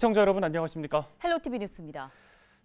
시청자 여러분 안녕하십니까? 헬로티비 뉴스입니다.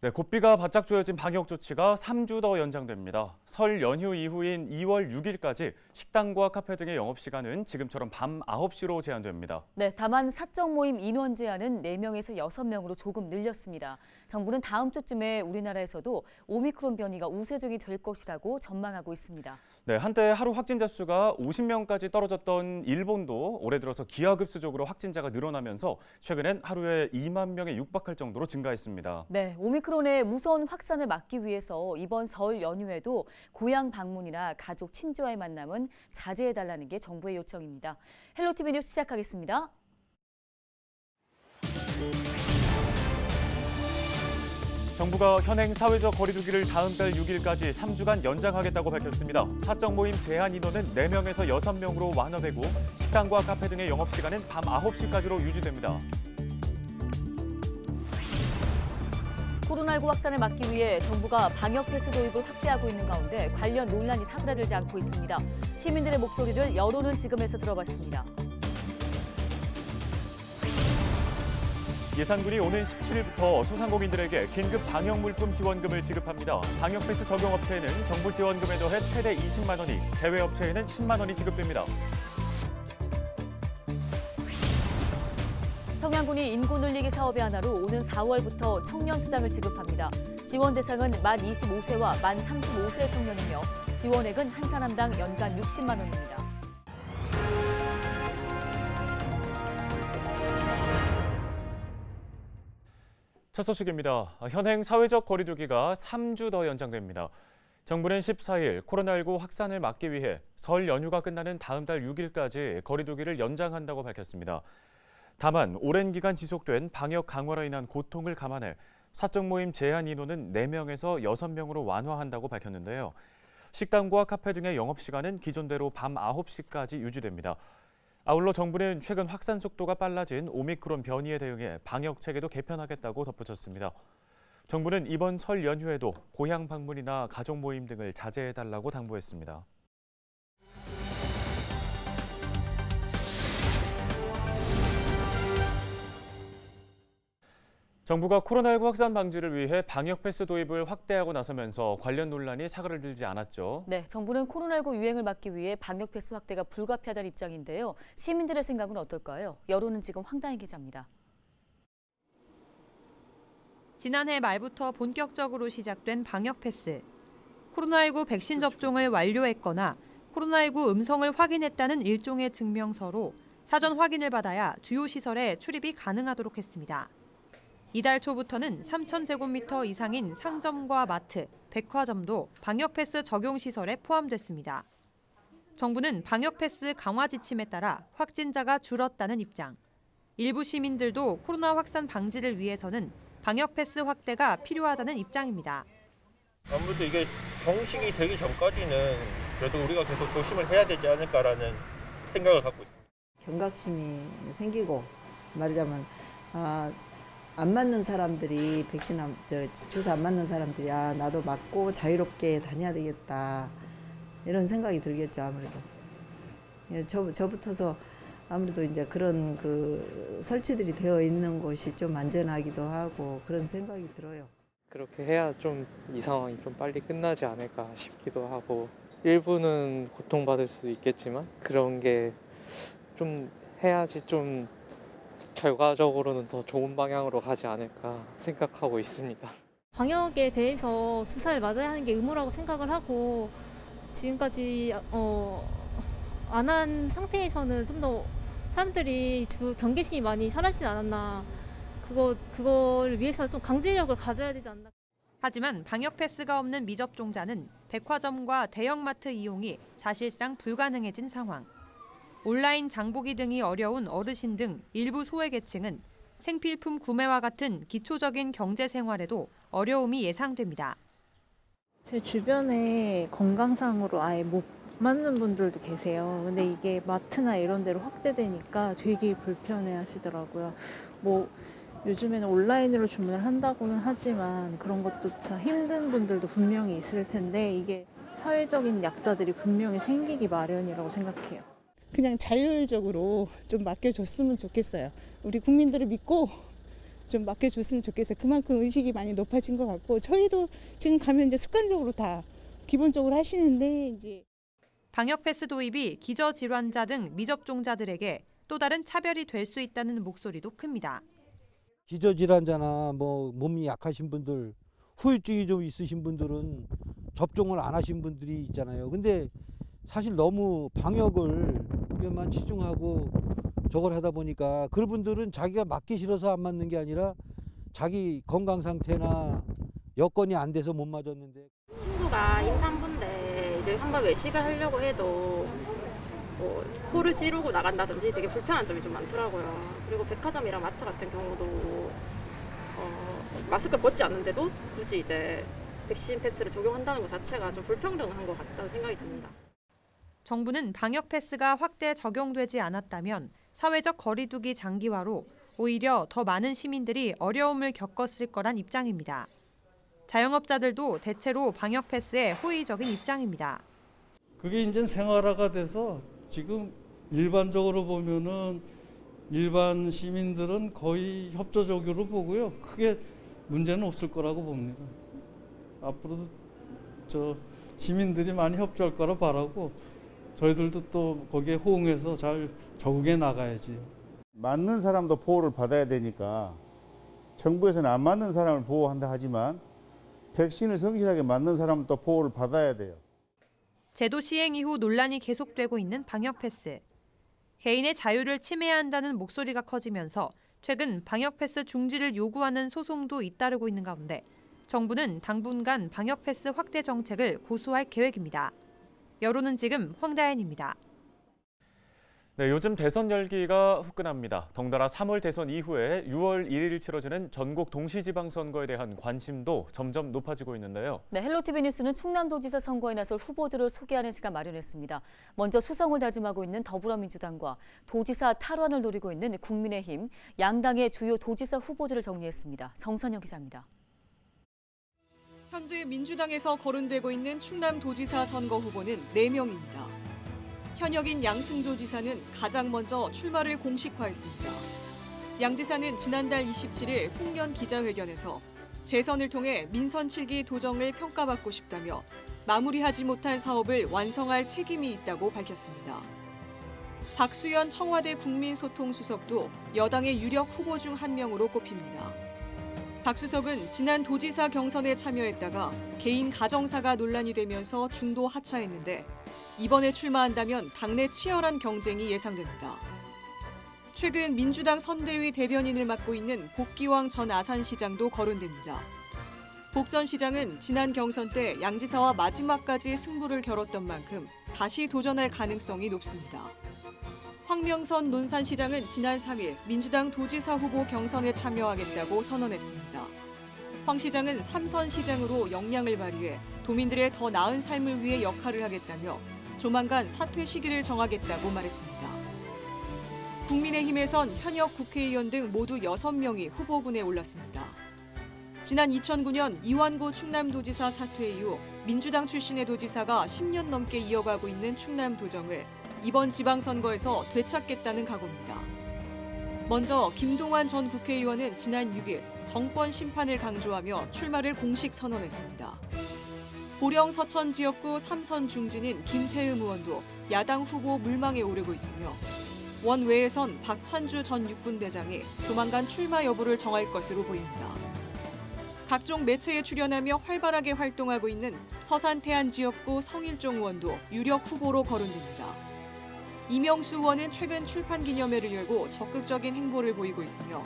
네, 고비가 바짝 조여진 방역 조치가 3주 더 연장됩니다. 설 연휴 이후인 2월 6일까지 식당과 카페 등의 영업시간은 지금처럼 밤 9시로 제한됩니다. 네, 다만 사적 모임 인원 제한은 4명에서 6명으로 조금 늘렸습니다. 정부는 다음 주쯤에 우리나라에서도 오미크론 변이가 우세종이 될 것이라고 전망하고 있습니다. 네, 한때 하루 확진자 수가 50명까지 떨어졌던 일본도 올해 들어서 기하급수적으로 확진자가 늘어나면서 최근엔 하루에 2만 명에 육박할 정도로 증가했습니다. 네, 오미크론의 무서운 확산을 막기 위해서 이번 설 연휴에도 고향 방문이나 가족 친지와의 만남은 자제해달라는 게 정부의 요청입니다. 헬로티비 뉴스 시작하겠습니다. 정부가 현행 사회적 거리두기를 다음 달 6일까지 3주간 연장하겠다고 밝혔습니다. 사적 모임 제한 인원은 4명에서 6명으로 완화되고 식당과 카페 등의 영업시간은 밤 9시까지로 유지됩니다. 코로나19 확산을 막기 위해 정부가 방역 패스 도입을 확대하고 있는 가운데 관련 논란이 사그라들지 않고 있습니다. 시민들의 목소리를 여론은 지금에서 들어봤습니다. 예산군이 오는 17일부터 소상공인들에게 긴급 방역 물품 지원금을 지급합니다. 방역 패스 적용 업체에는 정부 지원금에 더해 최대 20만 원이, 제외 업체에는 10만 원이 지급됩니다. 청양군이 인구 늘리기 사업의 하나로 오는 4월부터 청년 수당을 지급합니다. 지원 대상은 만 25세와 만 35세 청년이며 지원액은 한 사람당 연간 60만 원입니다. 첫 소식입니다. 현행 사회적 거리두기가 3주 더 연장됩니다. 정부는 14일 코로나19 확산을 막기 위해 설 연휴가 끝나는 다음 달 6일까지 거리두기를 연장한다고 밝혔습니다. 다만 오랜 기간 지속된 방역 강화로 인한 고통을 감안해 사적 모임 제한 인원은 4명에서 6명으로 완화한다고 밝혔는데요. 식당과 카페 등의 영업시간은 기존대로 밤 9시까지 유지됩니다. 아울러 정부는 최근 확산 속도가 빨라진 오미크론 변이에 대응해 방역 체계도 개편하겠다고 덧붙였습니다. 정부는 이번 설 연휴에도 고향 방문이나 가족 모임 등을 자제해달라고 당부했습니다. 정부가 코로나19 확산 방지를 위해 방역 패스 도입을 확대하고 나서면서 관련 논란이 사그를 들지 않았죠. 네, 정부는 코로나19 유행을 막기 위해 방역 패스 확대가 불가피하다는 입장인데요. 시민들의 생각은 어떨까요? 여론은 지금 황당희 기자입니다. 지난해 말부터 본격적으로 시작된 방역 패스. 코로나19 백신 접종을 완료했거나 코로나19 음성을 확인했다는 일종의 증명서로 사전 확인을 받아야 주요 시설에 출입이 가능하도록 했습니다. 이달 초부터는 3,000제곱미터 이상인 상점과 마트, 백화점도 방역 패스 적용 시설에 포함됐습니다. 정부는 방역 패스 강화 지침에 따라 확진자가 줄었다는 입장. 일부 시민들도 코로나 확산 방지를 위해서는 방역 패스 확대가 필요하다는 입장입니다. 아무래도 이게 정식이 되기 전까지는 그래도 우리가 계속 조심을 해야 되지 않을까라는 생각을 갖고 있습니다. 경각심이 생기고 말하자면 아, 안 맞는 사람들이 백신 안, 저, 주사 안 맞는 사람들이 아 나도 맞고 자유롭게 다녀야 되겠다 이런 생각이 들겠죠 아무래도 예, 저 저부터서 아무래도 이제 그런 그 설치들이 되어 있는 곳이 좀 안전하기도 하고 그런 생각이 들어요. 그렇게 해야 좀 이 상황이 좀 빨리 끝나지 않을까 싶기도 하고 일부는 고통받을 수 있겠지만 그런 게 좀 해야지 좀 결과적으로는 더 좋은 방향으로 가지 않을까 생각하고 있습니다. 방역에 대해서 주사를 맞아야 하는 게 의무라고 생각을 하고 지금까지 어, 안 한 상태에서는 좀 더 사람들이 주 경계심이 많이 사라지지 않았나 그거 그걸 위해서 좀 강제력을 가져야 되지 않나. 하지만 방역 패스가 없는 미접종자는 백화점과 대형마트 이용이 사실상 불가능해진 상황. 온라인 장보기 등이 어려운 어르신 등 일부 소외계층은 생필품 구매와 같은 기초적인 경제 생활에도 어려움이 예상됩니다. 제 주변에 건강상으로 아예 못 맞는 분들도 계세요. 근데 이게 마트나 이런 데로 확대되니까 되게 불편해 하시더라고요. 뭐 요즘에는 온라인으로 주문을 한다고는 하지만 그런 것도 참 힘든 분들도 분명히 있을 텐데 이게 사회적인 약자들이 분명히 생기기 마련이라고 생각해요. 그냥 자율적으로 좀 맡겨줬으면 좋겠어요. 우리 국민들을 믿고 좀 맡겨줬으면 좋겠어요. 그만큼 의식이 많이 높아진 것 같고 저희도 지금 가면 이제 습관적으로 다 기본적으로 하시는데 이제 방역 패스 도입이 기저 질환자 등 미접종자들에게 또 다른 차별이 될 수 있다는 목소리도 큽니다. 기저 질환자나 뭐 몸이 약하신 분들, 후유증이 좀 있으신 분들은 접종을 안 하신 분들이 있잖아요. 근데 사실 너무 방역을 만 치중하고 저걸 하다 보니까 그분들은 자기가 맞기 싫어서 안 맞는 게 아니라 자기 건강 상태나 여건이 안 돼서 못 맞았는데 친구가 임산부인데 이제 한번 외식을 하려고 해도 뭐 코를 찌르고 나간다든지 되게 불편한 점이 좀 많더라고요. 그리고 백화점이랑 마트 같은 경우도 어, 마스크를 벗지 않는데도 굳이 이제 백신 패스를 적용한다는 것 자체가 좀 불평등한 것 같다는 생각이 듭니다. 정부는 방역 패스가 확대 적용되지 않았다면 사회적 거리두기 장기화로 오히려 더 많은 시민들이 어려움을 겪었을 거란 입장입니다. 자영업자들도 대체로 방역 패스에 호의적인 입장입니다. 그게 이제 생활화가 돼서 지금 일반적으로 보면은 일반 시민들은 거의 협조적으로 보고요. 크게 문제는 없을 거라고 봅니다. 앞으로도 저 시민들이 많이 협조할 거라 바라고 저희들도 또 거기에 호응해서 잘 적응해 나가야지. 맞는 사람도 보호를 받아야 되니까 정부에서는 안 맞는 사람을 보호한다 하지만 백신을 성실하게 맞는 사람은 또 보호를 받아야 돼요. 제도 시행 이후 논란이 계속되고 있는 방역 패스. 개인의 자유를 침해한다는 목소리가 커지면서 최근 방역 패스 중지를 요구하는 소송도 잇따르고 있는 가운데 정부는 당분간 방역 패스 확대 정책을 고수할 계획입니다. 여론은 지금 황다현입니다. 네, 요즘 대선 열기가 후끈합니다. 덩달아 3월 대선 이후에 6월 1일 치러지는 전국 동시지방선거에 대한 관심도 점점 높아지고 있는데요. 네, 헬로티비 뉴스는 충남도지사 선거에 나설 후보들을 소개하는 시간 마련했습니다. 먼저 수성을 다짐하고 있는 더불어민주당과 도지사 탈환을 노리고 있는 국민의힘, 양당의 주요 도지사 후보들을 정리했습니다. 정선영 기자입니다. 현재 민주당에서 거론되고 있는 충남도지사 선거 후보는 4명입니다. 현역인 양승조 지사는 가장 먼저 출마를 공식화했습니다. 양 지사는 지난달 27일 송년 기자회견에서 재선을 통해 민선 7기 도정을 평가받고 싶다며 마무리하지 못한 사업을 완성할 책임이 있다고 밝혔습니다. 박수현 청와대 국민소통수석도 여당의 유력 후보 중 한 명으로 꼽힙니다. 박 수석은 지난 도지사 경선에 참여했다가 개인 가정사가 논란이 되면서 중도 하차했는데 이번에 출마한다면 당내 치열한 경쟁이 예상됩니다. 최근 민주당 선대위 대변인을 맡고 있는 복기왕 전 아산시장도 거론됩니다. 복 전 시장은 지난 경선 때 양지사와 마지막까지 승부를 겨뤘던 만큼 다시 도전할 가능성이 높습니다. 황명선 논산시장은 지난 3일 민주당 도지사 후보 경선에 참여하겠다고 선언했습니다. 황 시장은 삼선 시장으로 역량을 발휘해 도민들의 더 나은 삶을 위해 역할을 하겠다며 조만간 사퇴 시기를 정하겠다고 말했습니다. 국민의힘에선 현역 국회의원 등 모두 6명이 후보군에 올랐습니다. 지난 2009년 이완구 충남도지사 사퇴 이후 민주당 출신의 도지사가 10년 넘게 이어가고 있는 충남도정을 이번 지방선거에서 되찾겠다는 각오입니다. 먼저 김동완 전 국회의원은 지난 6일 정권 심판을 강조하며 출마를 공식 선언했습니다. 보령 서천 지역구 삼선 중진인 김태흠 의원도 야당 후보 물망에 오르고 있으며 원외에선 박찬주 전 육군대장이 조만간 출마 여부를 정할 것으로 보입니다. 각종 매체에 출연하며 활발하게 활동하고 있는 서산 태안 지역구 성일종 의원도 유력 후보로 거론됩니다. 이명수 의원은 최근 출판 기념회를 열고 적극적인 행보를 보이고 있으며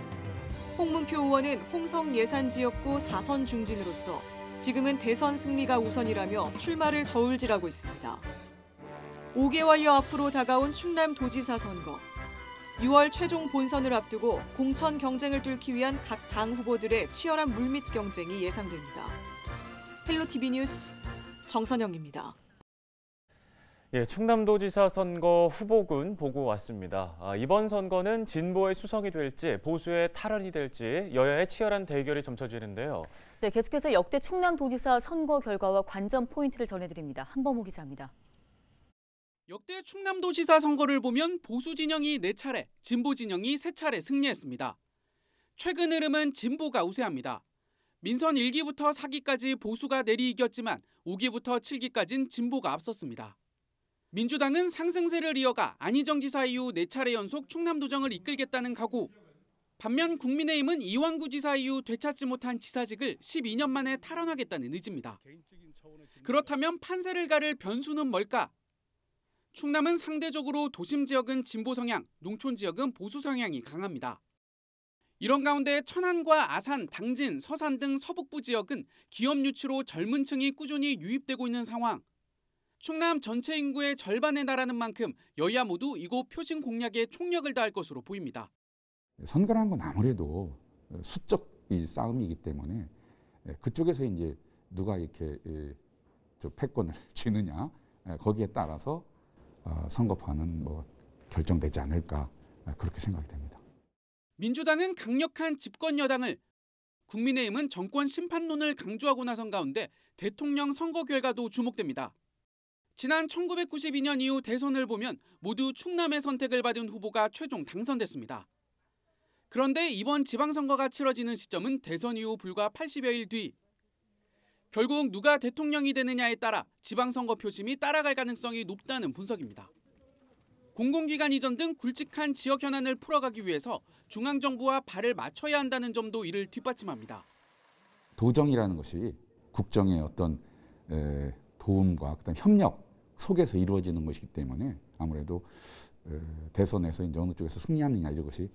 홍문표 의원은 홍성 예산 지역구 4선 중진으로서 지금은 대선 승리가 우선이라며 출마를 저울질하고 있습니다. 5개월여 앞으로 다가온 충남 도지사 선거. 6월 최종 본선을 앞두고 공천 경쟁을 뚫기 위한 각 당 후보들의 치열한 물밑 경쟁이 예상됩니다. 헬로티비 뉴스 정선영입니다. 예, 충남도지사 선거 후보군 보고 왔습니다. 아, 이번 선거는 진보의 수성이 될지 보수의 탈환이 될지 여야의 치열한 대결이 점쳐지는데요. 네, 계속해서 역대 충남도지사 선거 결과와 관전 포인트를 전해드립니다. 한범호 기자입니다. 역대 충남도지사 선거를 보면 보수 진영이 4차례, 진보 진영이 3차례 승리했습니다. 최근 흐름은 진보가 우세합니다. 민선 1기부터 4기까지 보수가 내리 이겼지만 5기부터 7기까진 진보가 앞섰습니다. 민주당은 상승세를 이어가 안희정 지사 이후 4차례 연속 충남도정을 이끌겠다는 각오. 반면 국민의힘은 이완구 지사 이후 되찾지 못한 지사직을 12년 만에 탈환하겠다는 의지입니다. 그렇다면 판세를 가를 변수는 뭘까? 충남은 상대적으로 도심 지역은 진보 성향, 농촌 지역은 보수 성향이 강합니다. 이런 가운데 천안과 아산, 당진, 서산 등 서북부 지역은 기업 유치로 젊은 층이 꾸준히 유입되고 있는 상황. 충남 전체 인구의 절반에 달하는 만큼 여야 모두 이곳 표심 공략에 총력을 다할 것으로 보입니다. 선거란 건 아무래도 수적 이 싸움이기 때문에 그쪽에서 이제 누가 이렇게 저 패권을 쥐느냐 거기에 따라서 어, 선거판은 뭐 결정되지 않을까 그렇게 생각이 됩니다. 민주당은 강력한 집권 여당을 국민의힘은 정권 심판론을 강조하고 나선 가운데 대통령 선거 결과도 주목됩니다. 지난 1992년 이후 대선을 보면 모두 충남의 선택을 받은 후보가 최종 당선됐습니다. 그런데 이번 지방선거가 치러지는 시점은 대선 이후 불과 80여일 뒤. 결국 누가 대통령이 되느냐에 따라 지방선거 표심이 따라갈 가능성이 높다는 분석입니다. 공공기관 이전 등 굵직한 지역 현안을 풀어가기 위해서 중앙정부와 발을 맞춰야 한다는 점도 이를 뒷받침합니다. 도정이라는 것이 국정의 어떤 에, 도움과 협력 속에서 이루어지는 것이기 때문에 아무래도 에, 대선에서 이제 어느 쪽에서 승리하느냐 이런 것이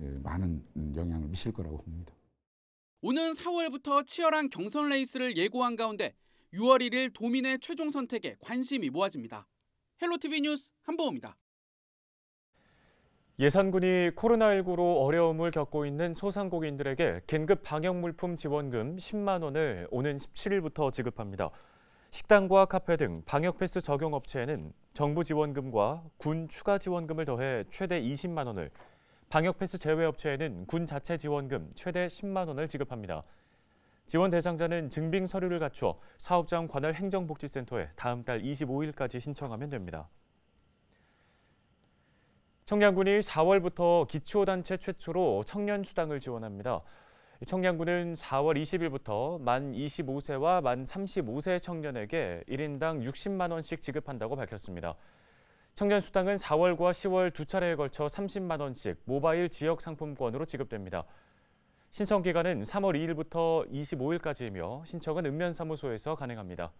에, 많은 영향을 미칠 거라고 봅니다. 오는 4월부터 치열한 경선 레이스를 예고한 가운데 6월 1일 도민의 최종 선택에 관심이 모아집니다. 헬로티비 뉴스 한보호입니다. 예산군이 코로나19로 어려움을 겪고 있는 소상공인들에게 긴급 방역 물품 지원금 10만 원을 오는 17일부터 지급합니다. 식당과 카페 등 방역 패스 적용 업체에는 정부 지원금과 군 추가 지원금을 더해 최대 20만 원을, 방역 패스 제외 업체에는 군 자체 지원금 최대 10만 원을 지급합니다. 지원 대상자는 증빙 서류를 갖춰 사업장 관할 행정복지센터에 다음 달 25일까지 신청하면 됩니다. 청량군이 4월부터 기초단체 최초로 청년 수당을 지원합니다. 청량군은 4월 20일부터 만 25세와 만 35세 청년에게 1인당 60만 원씩 지급한다고 밝혔습니다. 청년 수당은 4월과 10월 두 차례에 걸쳐 30만 원씩 모바일 지역 상품권으로 지급됩니다. 신청 기간은 3월 2일부터 25일까지이며 신청은 읍면사무소에서 가능합니다.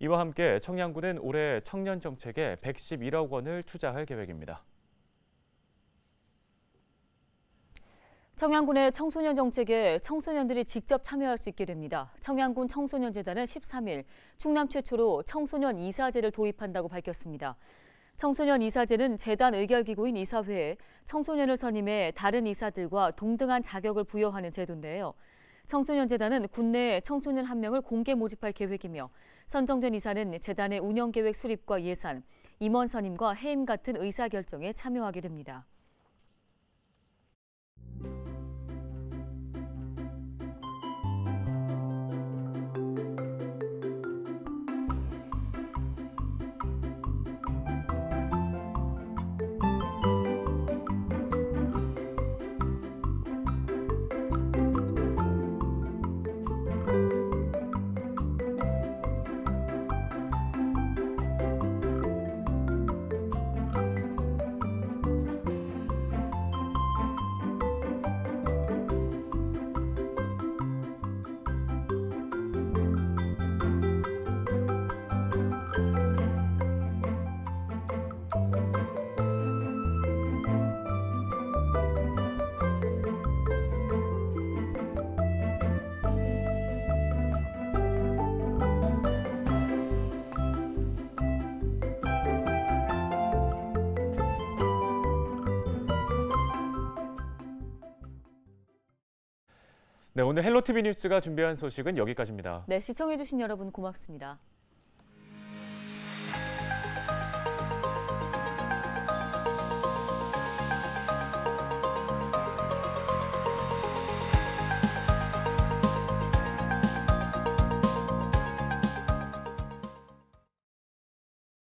이와 함께 청량군은 올해 청년 정책에 111억 원을 투자할 계획입니다. 청양군의 청소년 정책에 청소년들이 직접 참여할 수 있게 됩니다. 청양군 청소년재단은 13일 충남 최초로 청소년 이사제를 도입한다고 밝혔습니다. 청소년 이사제는 재단 의결기구인 이사회에 청소년을 선임해 다른 이사들과 동등한 자격을 부여하는 제도인데요. 청소년재단은 국내 청소년 한 명을 공개 모집할 계획이며 선정된 이사는 재단의 운영계획 수립과 예산, 임원 선임과 해임 같은 의사결정에 참여하게 됩니다. 네, 오늘 헬로티비 뉴스가 준비한 소식은 여기까지입니다. 네, 시청해주신 여러분 고맙습니다.